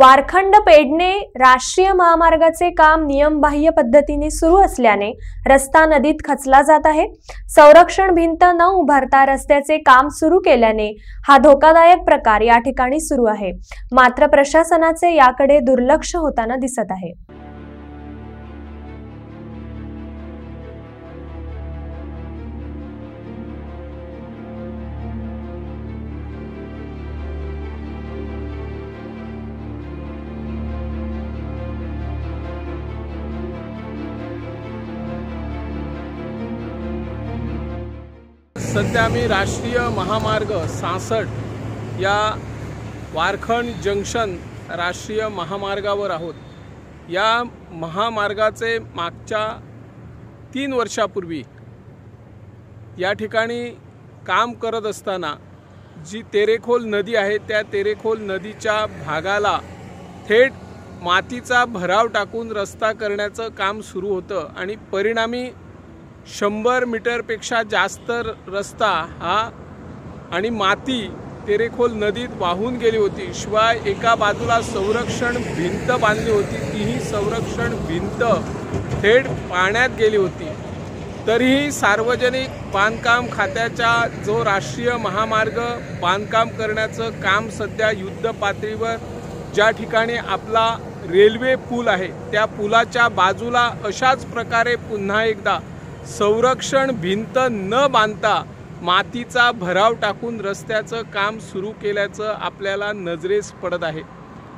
वारखंड पेडणे राष्ट्रीय महामार्गाचे काम नियमबाह्य पद्धतीने सुरू असल्याने रस्ता नदीत खचला जात आहे. संरक्षण भिंत न उभारता रस्त्याचे काम सुरू केल्याने हा धोकादायक प्रकार या ठिकाणी सुरू आहे. मात्र प्रशासनाचे याकडे दुर्लक्ष होताना दिसत आहे. सध्या मी राष्ट्रीय महामार्ग सहासष्ट या वारखंड जंक्शन राष्ट्रीय महामार्गावर आहोत. या महामार्गाचे मागच्या तीन वर्षापूर्वी या ठिकाणी काम करत असताना जी तेरेखोल नदी आहे त्या तेरेखोल नदीच्या भागाला थेट मातीचा भराव टाकून रस्ता करण्याचं काम सुरू होतं आणि परिणामी शंभर मीटरपेक्षा जास्त रस्ता हा आणि माती तेरेखोल नदीत वाहून गेली होती. शिवाय एका बाजूला संरक्षण भिंत बांधली होती. तीही संरक्षण भिंत थेट पाण्यात गेली होती. तरीही सार्वजनिक बांधकाम खात्याच्या जो राष्ट्रीय महामार्ग बांधकाम करण्याचं काम सध्या युद्ध पातळीवर ज्या ठिकाणी आपला रेल्वे पूल आहे त्या पुलाच्या बाजूला अशाच प्रकारे पुन्हा एकदा संरक्षण भिंत न बांधता मातीचा भराव टाकून रस्त्याचं काम सुरू केल्याचं आपल्याला नजरेस पडत आहे.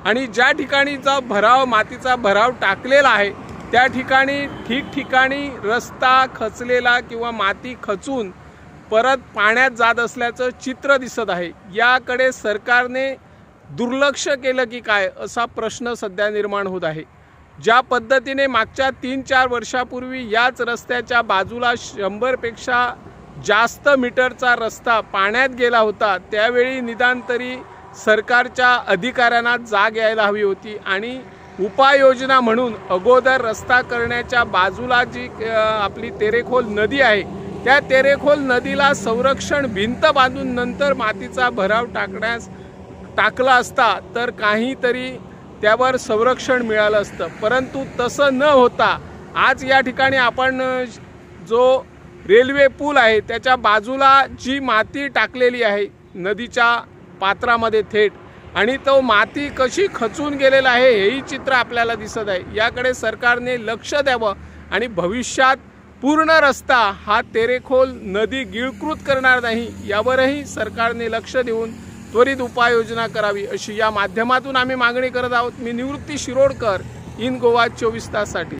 आणि ज्या ठिकाणीचा भराव मातीचा भराव टाकलेला आहे त्या ठिकाणी ठिकठिकाणी रस्ता खचलेला किंवा माती खचून परत पाण्यात जात असल्याचं चित्र दिसत आहे. याकडे सरकारने दुर्लक्ष केलं की काय असा प्रश्न सध्या निर्माण होत आहे. ज्या पद्धतीने मागच्या तीन चार वर्षापूर्वी याच रस्त्याच्या बाजूला शंभरपेक्षा जास्त मीटरचा रस्ता पाण्यात गेला होता त्यावेळी निदान तरी सरकारच्या अधिकाऱ्यांना जाग यायला हवी होती आणि उपाययोजना म्हणून अगोदर रस्ता करण्याच्या बाजूला जी आपली तेरेखोल नदी आहे त्या तेरेखोल नदीला संरक्षण भिंत बांधून नंतर मातीचा भराव टाकण्यास टाकला असता तर काहीतरी त्यावर संरक्षण मिळालं असतं. परंतु तसं न होता आज या ठिकाणी आपण जो रेल्वे पूल आहे त्याच्या बाजूला जी माती टाकलेली आहे नदीच्या पात्रामध्ये थेट आणि तो माती कशी खचून गेलेला आहे हेही चित्र आपल्याला दिसत आहे. याकडे सरकारने लक्ष द्यावं आणि भविष्यात पूर्ण रस्ता हा तेरेखोल नदी गिळकृत करणार नाही यावरही सरकारने लक्ष देऊन त्वरित उपाययोजना करावी अशी या माध्यमातून आम्ही मागणी करत आहोत. मी निवृत्ती शिरोडकर इन गोवा चोवीस ताससाठी.